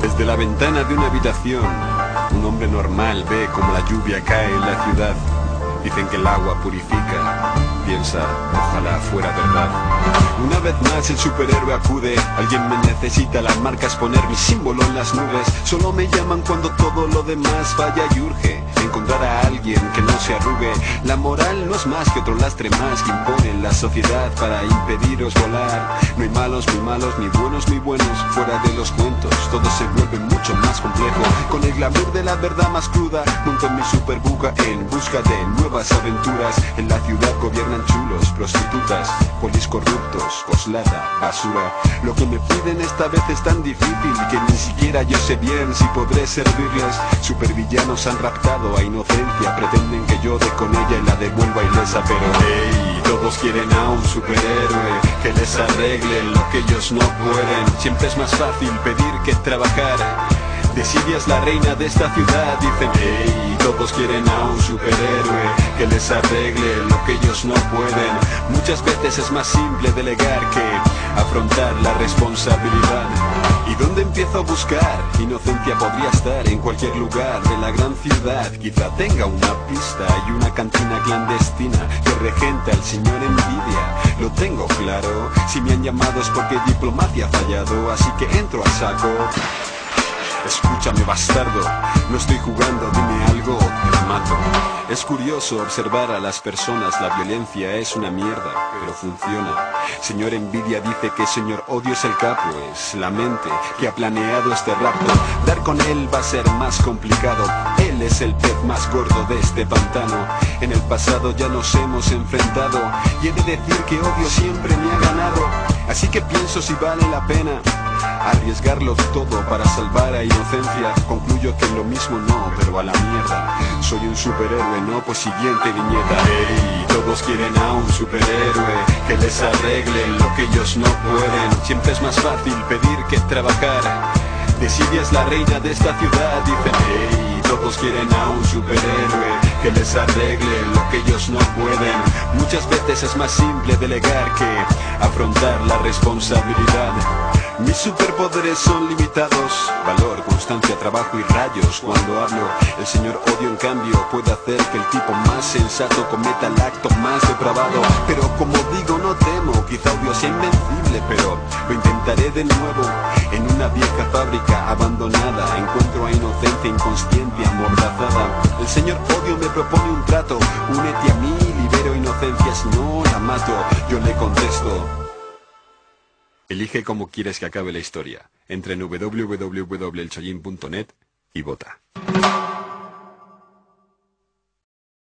Desde la ventana de una habitación, un hombre normal ve como la lluvia cae en la ciudad. Dicen que el agua purifica. Piensa, ojalá fuera verdad. Una vez más el superhéroe acude. Alguien me necesita, las marcas poner mi símbolo en las nubes. Solo me llaman cuando todo lo demás falla y urge encontrar a alguien que se arrugue. La moral no es más que otro lastre más que impone la sociedad para impediros volar. No hay malos ni malos, ni buenos ni buenos. Fuera de los cuentos, todo se vuelve mucho más complejo. Con el glamour de la verdad más cruda, en mi superbuca en busca de nuevas aventuras. En la ciudad gobiernan chulos, prostitutas, corruptos, coslada, basura. Lo que me piden esta vez es tan difícil que ni siquiera yo sé bien si podré servirles. Supervillanos han raptado a inocencia, pretenden que yo dé con ella y la devuelva ilesa, pero hey, todos quieren a un superhéroe que les arregle lo que ellos no pueden. Siempre es más fácil pedir que trabajar. Desidia es la reina de esta ciudad, dicen hey, todos quieren a un superhéroe que les arregle lo que ellos no pueden. Muchas veces es más simple delegar que afrontar la responsabilidad. ¿Y dónde empiezo a buscar? Inocencia podría estar en cualquier lugar de la gran ciudad. Quizá tenga una pista y una cantina clandestina que regenta al señor envidia. Lo tengo claro, si me han llamado es porque diplomacia ha fallado, así que entro a saco. Escúchame bastardo, no estoy jugando, dime algo, te mato. Es curioso observar a las personas, la violencia es una mierda, pero funciona. Señor Envidia dice que señor Odio es el capo, es la mente que ha planeado este rapto. Dar con él va a ser más complicado, él es el pez más gordo de este pantano. En el pasado ya nos hemos enfrentado y he de decir que Odio siempre me ha ganado. Así que pienso si vale la pena arriesgarlo todo para salvar a inocencia. Concluyo que lo mismo no, pero a la mierda. Soy un superhéroe, no, pues siguiente viñeta. Hey, todos quieren a un superhéroe que les arregle lo que ellos no pueden. Siempre es más fácil pedir que trabajar. Desidia es la reina de esta ciudad, dicen hey, todos quieren a un superhéroe que les arregle lo que ellos no pueden. Muchas veces es más simple delegar que afrontar la responsabilidad. Mis superpoderes son limitados, valor, constancia, trabajo y rayos cuando hablo. El señor odio en cambio puede hacer que el tipo más sensato cometa el acto más depravado. Pero como digo no temo, quizá odio sea invencible, pero lo intentaré de nuevo. En una vieja fábrica abandonada encuentro a inocencia inconsciente amordazada. El señor odio me propone un trato, únete a mí, libero inocencia, si no la mato, yo le contesto. Elige cómo quieres que acabe la historia. Entre en www.elchollin.net y vota.